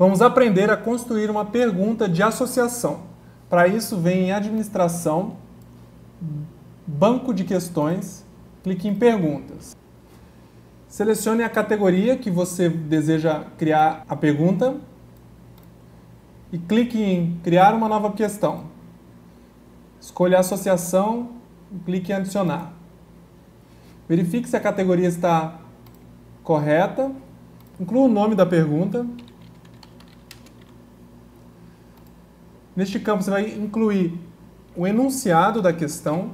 Vamos aprender a construir uma pergunta de associação. Para isso, vem em Administração, Banco de Questões, clique em Perguntas. Selecione a categoria que você deseja criar a pergunta e clique em Criar uma nova questão. Escolha a associação e clique em Adicionar. Verifique se a categoria está correta. Inclua o nome da pergunta. Neste campo você vai incluir o enunciado da questão.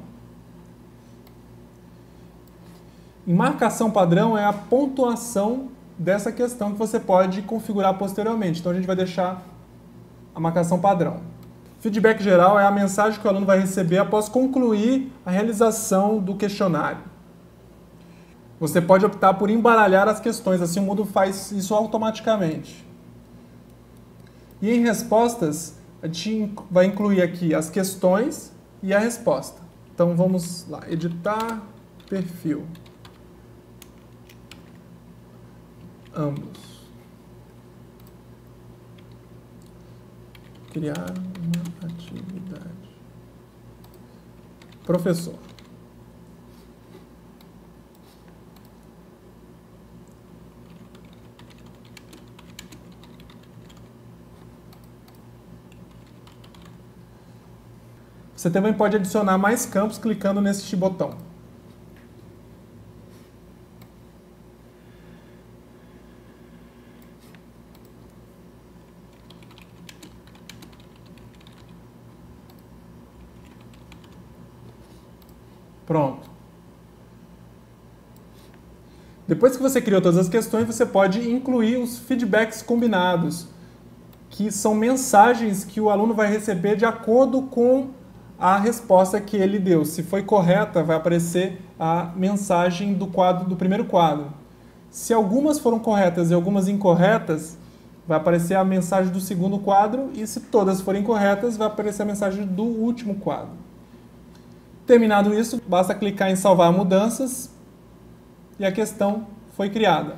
Em marcação padrão é a pontuação dessa questão que você pode configurar posteriormente. Então a gente vai deixar a marcação padrão. Feedback geral é a mensagem que o aluno vai receber após concluir a realização do questionário. Você pode optar por embaralhar as questões, assim o Moodle faz isso automaticamente. E em respostas, a gente vai incluir aqui as questões e a resposta. Então vamos lá, editar perfil. Ambos. Criar uma atividade. Professor. Você também pode adicionar mais campos clicando neste botão. Pronto. Depois que você criou todas as questões, você pode incluir os feedbacks combinados, que são mensagens que o aluno vai receber de acordo com a resposta que ele deu. Se foi correta, vai aparecer a mensagem do quadro do primeiro quadro. Se algumas foram corretas e algumas incorretas, vai aparecer a mensagem do segundo quadro e se todas forem corretas, vai aparecer a mensagem do último quadro. Terminado isso, basta clicar em salvar mudanças e a questão foi criada.